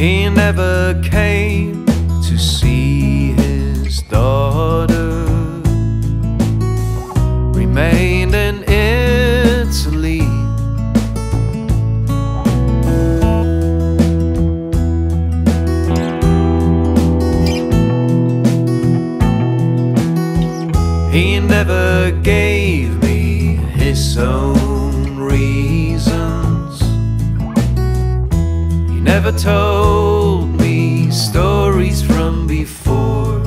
He never came to see his daughter. Remained in Italy. He never gave me his own never told me stories from before.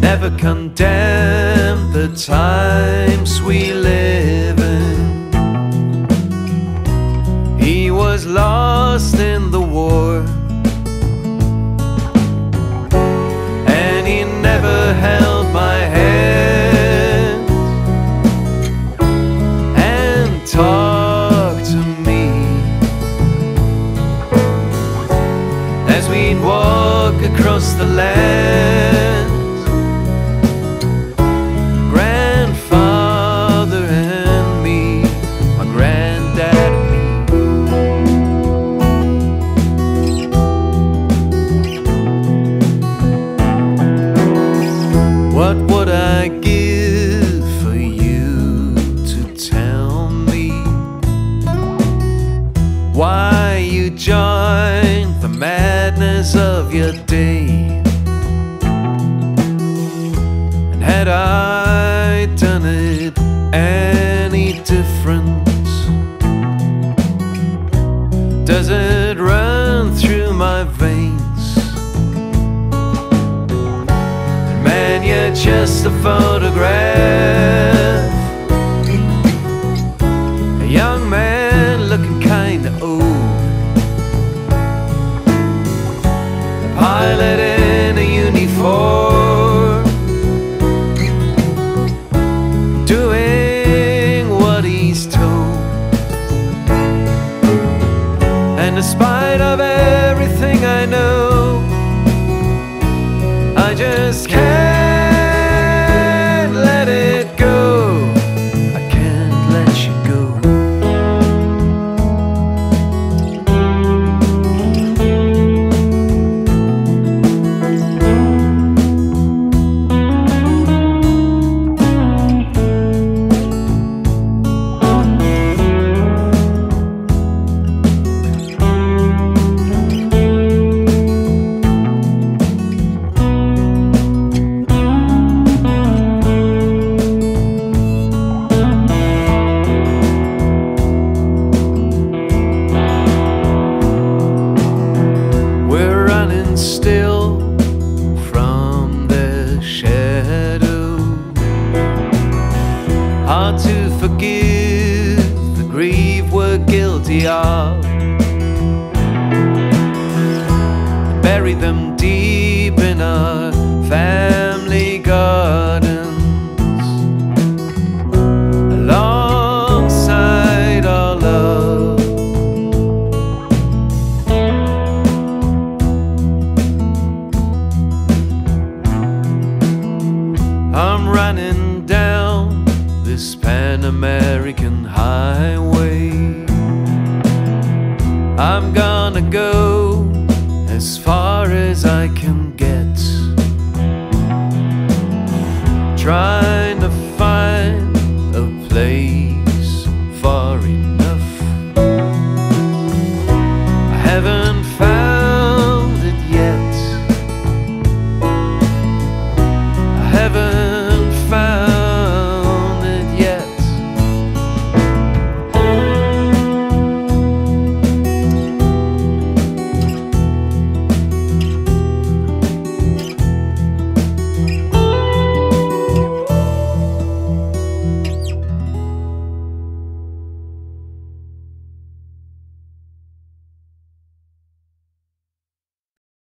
Never condemned the times we live the land. Of your day? And had I done it any different? Does it run through my veins? Man, you're just a photograph. And despite of everything I know, I just can't Hard to forgive the grief we're guilty of. Bury them deep in our family gardens. Alongside our love. I'm running an American highway. I'm gonna go as far as I can get. Trying to find a place far enough.